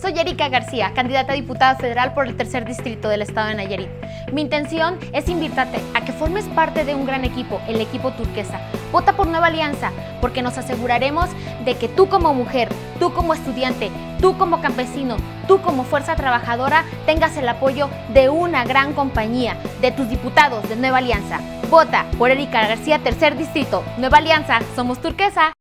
Soy Erika García, candidata a diputada federal por el tercer distrito del estado de Nayarit. Mi intención es invitarte a que formes parte de un gran equipo, el equipo turquesa. Vota por Nueva Alianza, porque nos aseguraremos de que tú como mujer, tú como estudiante, tú como campesino, tú como fuerza trabajadora tengas el apoyo de una gran compañía, de tus diputados de Nueva Alianza. Vota por Erika García, tercer distrito. Nueva Alianza, somos turquesa.